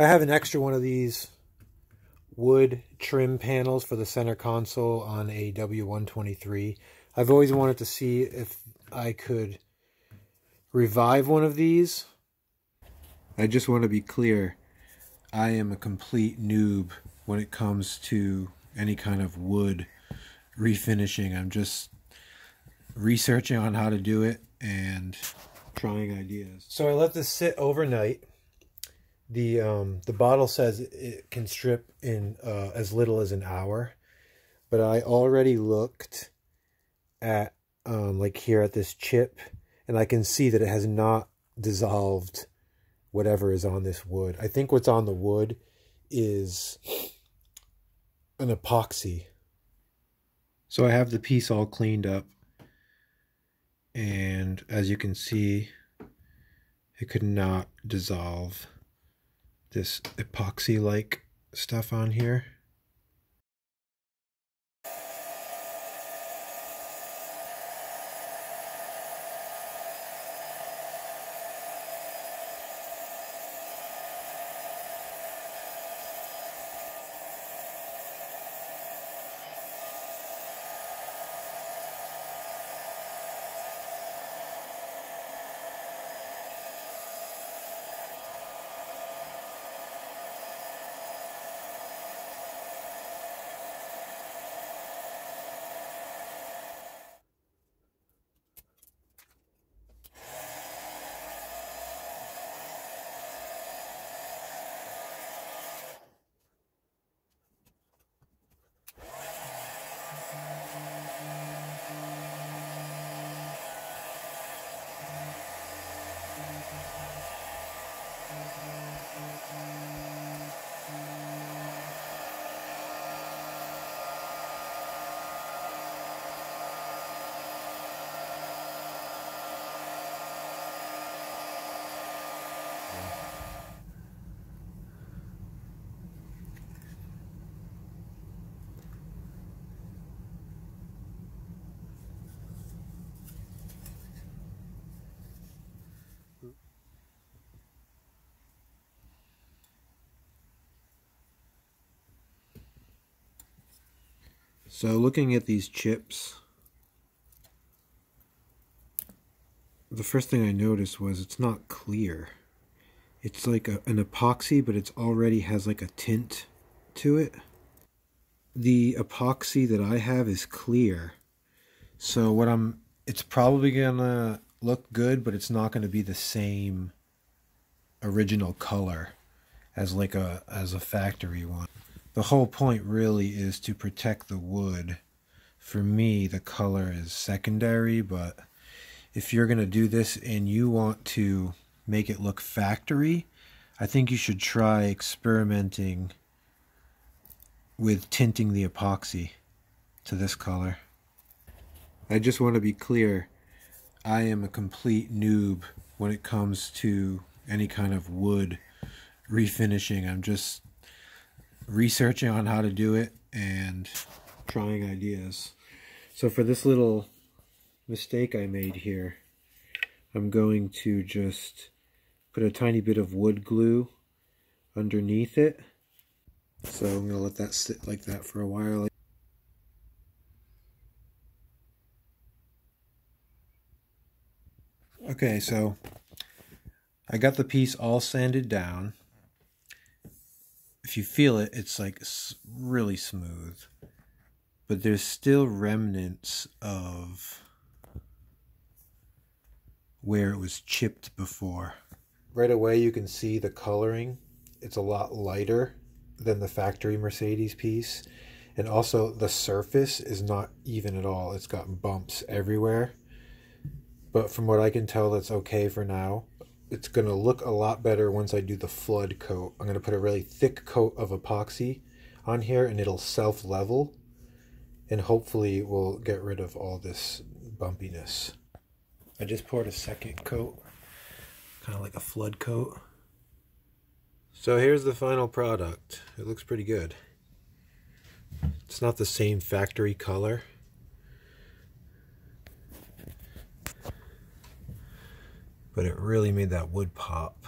I have an extra one of these wood trim panels for the center console on a W123. I've always wanted to see if I could revive one of these. I just want to be clear. I am a complete noob when it comes to any kind of wood refinishing. I'm just researching on how to do it and trying ideas. So I let this sit overnight. The um, the bottle says it can strip in uh, as little as an hour, but I already looked at um, like here at this chip, and I can see that it has not dissolved whatever is on this wood. I think what's on the wood is an epoxy. So I have the piece all cleaned up. And as you can see, it could not dissolve this epoxy-like stuff on here. So looking at these chips, the first thing I noticed was it's not clear. It's like a, an epoxy, but it's already has like a tint to it. The epoxy that I have is clear. So what I'm, it's probably gonna look good, but it's not gonna be the same original color as like a, as a factory one the whole point really is to protect the wood. For me, the color is secondary, but if you're going to do this and you want to make it look factory, I think you should try experimenting with tinting the epoxy to this color. I just want to be clear, I am a complete noob when it comes to any kind of wood refinishing. I'm just researching on how to do it and trying ideas. So for this little mistake I made here, I'm going to just put a tiny bit of wood glue underneath it. So I'm going to let that sit like that for a while. Okay, so I got the piece all sanded down if you feel it, it's like really smooth. But there's still remnants of where it was chipped before. Right away you can see the coloring. It's a lot lighter than the factory Mercedes piece. And also the surface is not even at all. It's got bumps everywhere. But from what I can tell, that's okay for now it's going to look a lot better once I do the flood coat. I'm going to put a really thick coat of epoxy on here and it'll self-level and hopefully we'll get rid of all this bumpiness. I just poured a second coat, kind of like a flood coat. So here's the final product. It looks pretty good. It's not the same factory color. But it really made that wood pop.